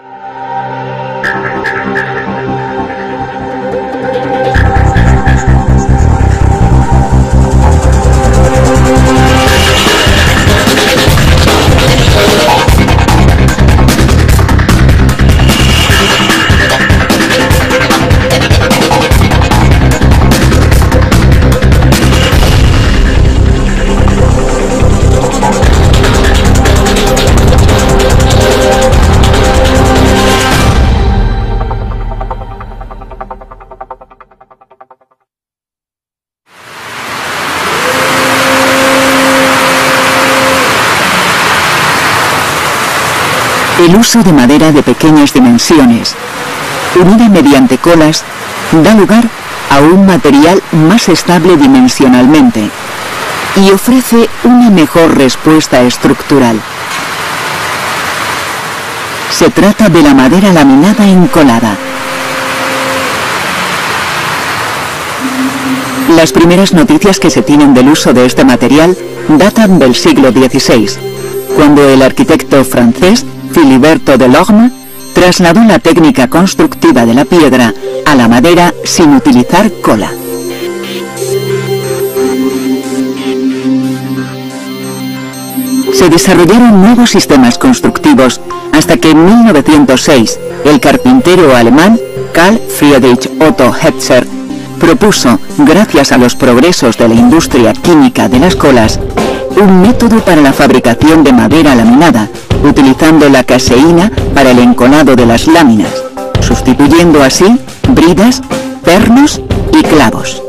thank you El uso de madera de pequeñas dimensiones, unida mediante colas, da lugar a un material más estable dimensionalmente y ofrece una mejor respuesta estructural. Se trata de la madera laminada encolada. Las primeras noticias que se tienen del uso de este material datan del siglo XVI, cuando el arquitecto francés Filiberto de Lorme trasladó la técnica constructiva de la piedra a la madera sin utilizar cola. Se desarrollaron nuevos sistemas constructivos hasta que en 1906 el carpintero alemán Karl Friedrich Otto Hetzer propuso, gracias a los progresos de la industria química de las colas, un método para la fabricación de madera laminada, utilizando la caseína para el enconado de las láminas, sustituyendo así bridas, pernos y clavos.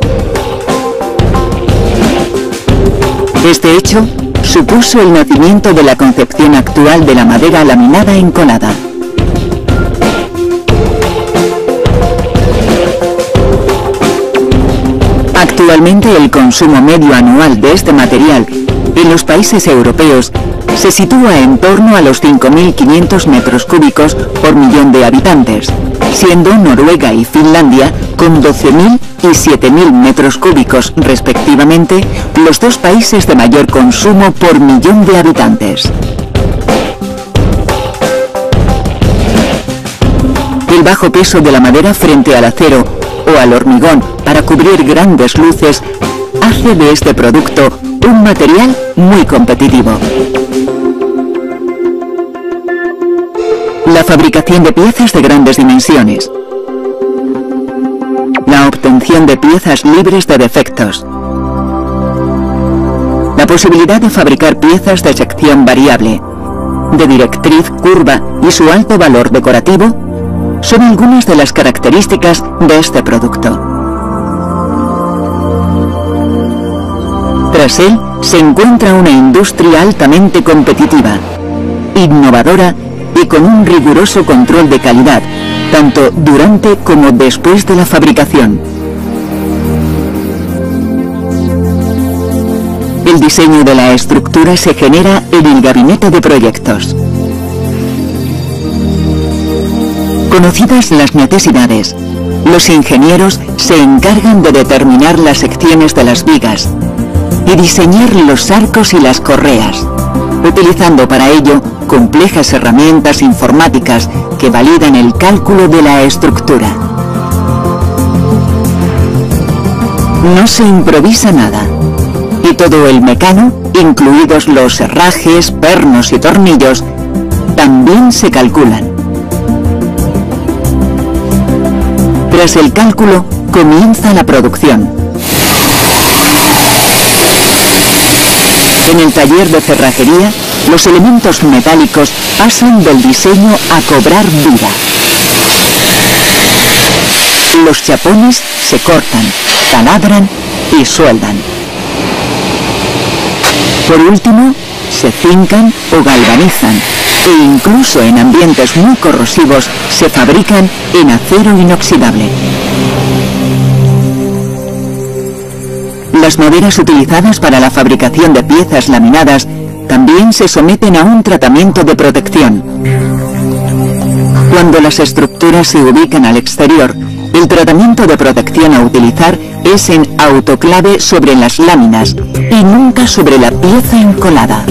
Este hecho supuso el nacimiento de la concepción actual de la madera laminada enconada. Actualmente el consumo medio anual de este material en los países europeos se sitúa en torno a los 5.500 metros cúbicos por millón de habitantes, siendo Noruega y Finlandia, con 12.000 y 7.000 metros cúbicos respectivamente, los dos países de mayor consumo por millón de habitantes. El bajo peso de la madera frente al acero o al hormigón para cubrir grandes luces hace de este producto un material muy competitivo. La fabricación de piezas de grandes dimensiones. La obtención de piezas libres de defectos. La posibilidad de fabricar piezas de sección variable, de directriz curva y su alto valor decorativo son algunas de las características de este producto. Tras él se encuentra una industria altamente competitiva, innovadora con un riguroso control de calidad, tanto durante como después de la fabricación. El diseño de la estructura se genera en el gabinete de proyectos. Conocidas las necesidades, los ingenieros se encargan de determinar las secciones de las vigas, y diseñar los arcos y las correas, utilizando para ello complejas herramientas informáticas que validan el cálculo de la estructura. No se improvisa nada y todo el mecano, incluidos los herrajes, pernos y tornillos, también se calculan. Tras el cálculo, comienza la producción. En el taller de cerrajería, los elementos metálicos pasan del diseño a cobrar vida. Los chapones se cortan, taladran y sueldan. Por último, se fincan o galvanizan e incluso en ambientes muy corrosivos se fabrican en acero inoxidable. Las maderas utilizadas para la fabricación de piezas laminadas también se someten a un tratamiento de protección. Cuando las estructuras se ubican al exterior, el tratamiento de protección a utilizar es en autoclave sobre las láminas y nunca sobre la pieza encolada.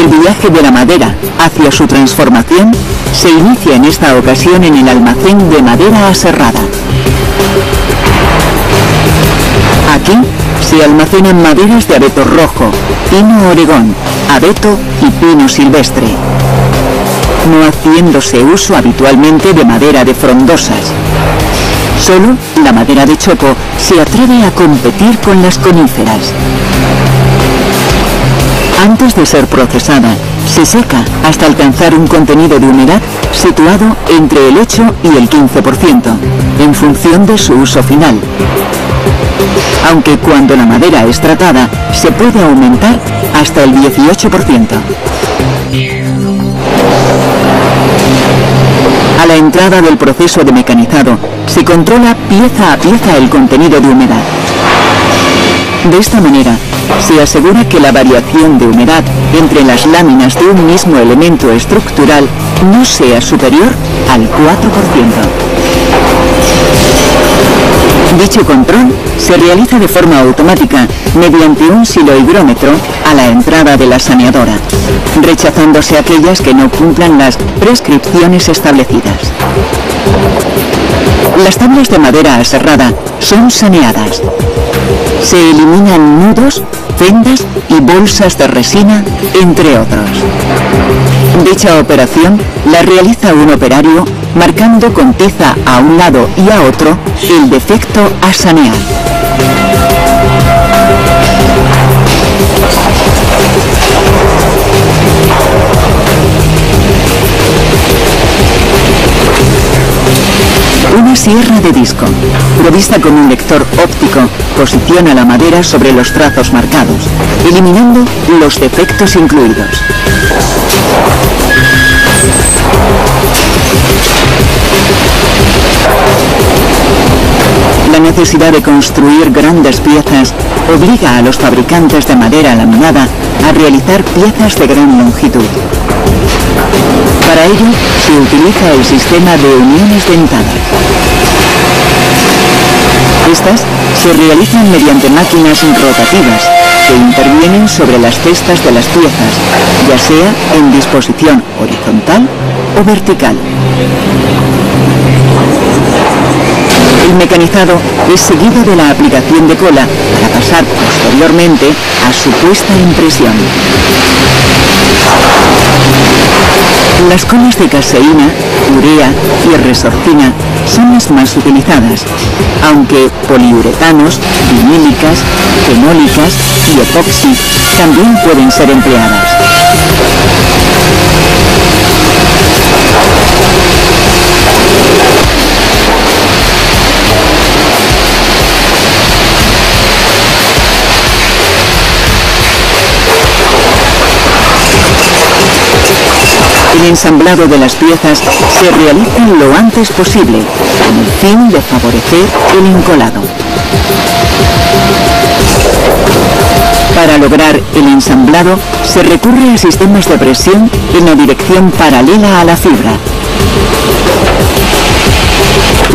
El viaje de la madera hacia su transformación se inicia en esta ocasión en el almacén de madera aserrada. Aquí se almacenan maderas de abeto rojo, pino oregón, abeto y pino silvestre, no haciéndose uso habitualmente de madera de frondosas. Solo la madera de chopo se atreve a competir con las coníferas. Antes de ser procesada, se seca hasta alcanzar un contenido de humedad situado entre el 8 y el 15%, en función de su uso final. Aunque cuando la madera es tratada, se puede aumentar hasta el 18%. A la entrada del proceso de mecanizado, se controla pieza a pieza el contenido de humedad. De esta manera, se asegura que la variación de humedad entre las láminas de un mismo elemento estructural no sea superior al 4%. Dicho control se realiza de forma automática mediante un silohigrómetro a la entrada de la saneadora, rechazándose aquellas que no cumplan las prescripciones establecidas. Las tablas de madera aserrada son saneadas. Se eliminan nudos, fendas y bolsas de resina, entre otros. Dicha operación la realiza un operario marcando con tiza a un lado y a otro el defecto a sanear. Una sierra de disco, provista con un lector óptico, posiciona la madera sobre los trazos marcados, eliminando los defectos incluidos. La necesidad de construir grandes piezas obliga a los fabricantes de madera laminada a realizar piezas de gran longitud. Para ello, se utiliza el sistema de uniones dentadas. Estas se realizan mediante máquinas rotativas que intervienen sobre las cestas de las piezas, ya sea en disposición horizontal o vertical. El mecanizado es seguido de la aplicación de cola para pasar posteriormente a su puesta en presión. Las colas de caseína, urea y resorcina son las más utilizadas, aunque poliuretanos, vinílicas, fenólicas y epoxi también pueden ser empleadas. El ensamblado de las piezas se realiza lo antes posible, con el fin de favorecer el encolado. Para lograr el ensamblado se recurre a sistemas de presión en la dirección paralela a la fibra.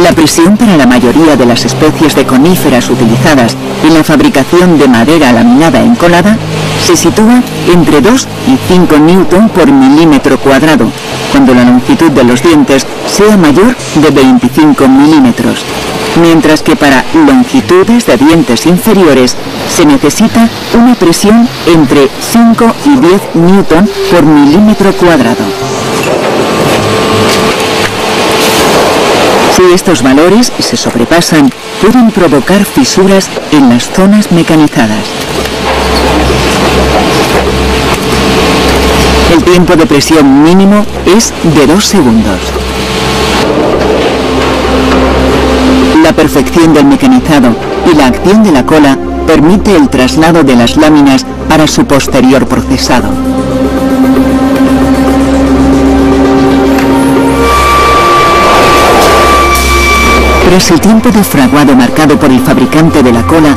La presión para la mayoría de las especies de coníferas utilizadas en la fabricación de madera laminada encolada se sitúa entre 2 y 5 newton por milímetro cuadrado, cuando la longitud de los dientes sea mayor de 25 milímetros, mientras que para longitudes de dientes inferiores se necesita una presión entre 5 y 10 newton por milímetro cuadrado. Si estos valores se sobrepasan, pueden provocar fisuras en las zonas mecanizadas. El tiempo de presión mínimo es de 2 segundos. La perfección del mecanizado y la acción de la cola permite el traslado de las láminas para su posterior procesado. Tras el tiempo de fraguado marcado por el fabricante de la cola,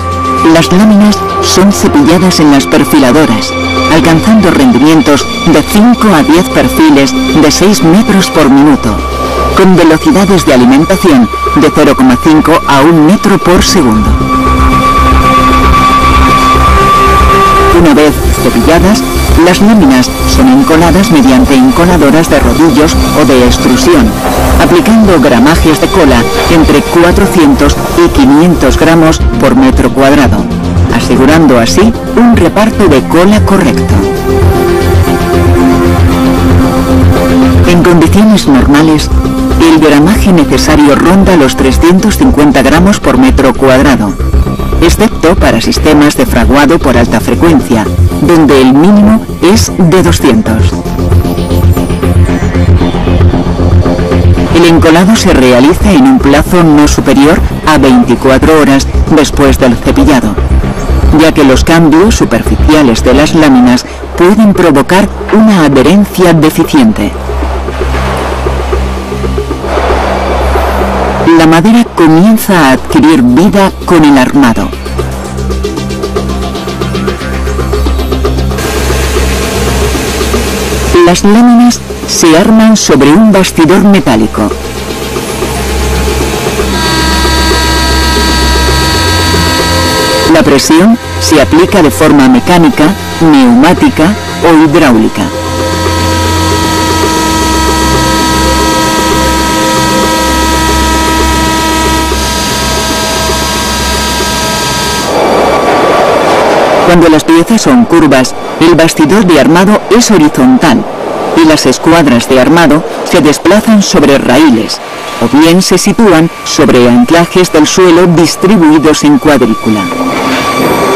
las láminas son cepilladas en las perfiladoras, alcanzando rendimientos de 5 a 10 perfiles de 6 metros por minuto, con velocidades de alimentación de 0,5 a 1 metro por segundo. Una vez cepilladas, Las láminas son encoladas mediante enconadoras de rodillos o de extrusión, aplicando gramajes de cola entre 400 y 500 gramos por metro cuadrado, asegurando así un reparto de cola correcto. En condiciones normales, el gramaje necesario ronda los 350 gramos por metro cuadrado, excepto para sistemas de fraguado por alta frecuencia, donde el mínimo es de 200. El encolado se realiza en un plazo no superior a 24 horas después del cepillado, ya que los cambios superficiales de las láminas pueden provocar una adherencia deficiente. la madera comienza a adquirir vida con el armado. Las láminas se arman sobre un bastidor metálico. La presión se aplica de forma mecánica, neumática o hidráulica. Cuando las piezas son curvas, el bastidor de armado es horizontal y las escuadras de armado se desplazan sobre raíles o bien se sitúan sobre anclajes del suelo distribuidos en cuadrícula. you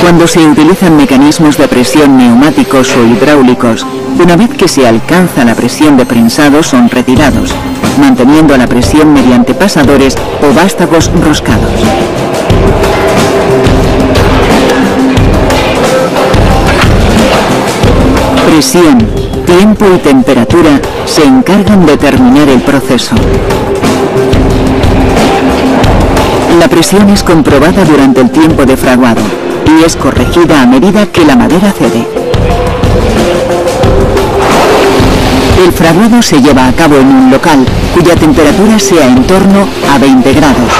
Cuando se utilizan mecanismos de presión neumáticos o hidráulicos, una vez que se alcanza la presión de prensado son retirados, manteniendo la presión mediante pasadores o vástagos roscados. Presión, tiempo y temperatura se encargan de terminar el proceso. La presión es comprobada durante el tiempo de fraguado es corregida a medida que la madera cede. El fraguado se lleva a cabo en un local cuya temperatura sea en torno a 20 grados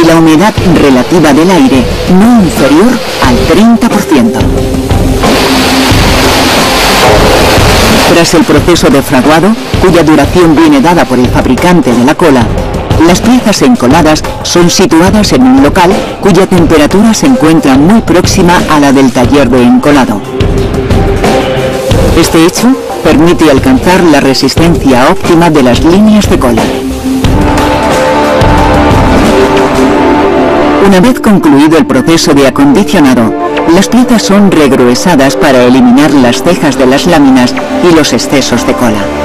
y la humedad relativa del aire no inferior al 30%. Tras el proceso de fraguado, cuya duración viene dada por el fabricante de la cola, las piezas encoladas son situadas en un local cuya temperatura se encuentra muy próxima a la del taller de encolado. Este hecho permite alcanzar la resistencia óptima de las líneas de cola. Una vez concluido el proceso de acondicionado, las piezas son regruesadas para eliminar las cejas de las láminas y los excesos de cola.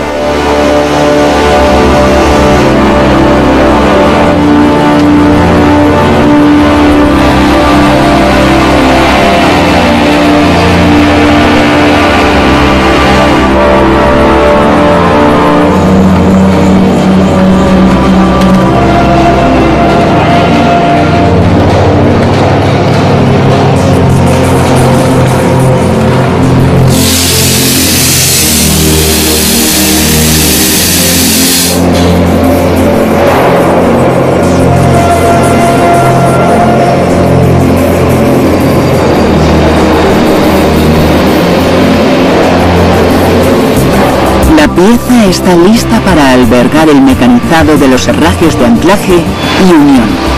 Pieza está lista para albergar el mecanizado de los herrajes de anclaje y unión.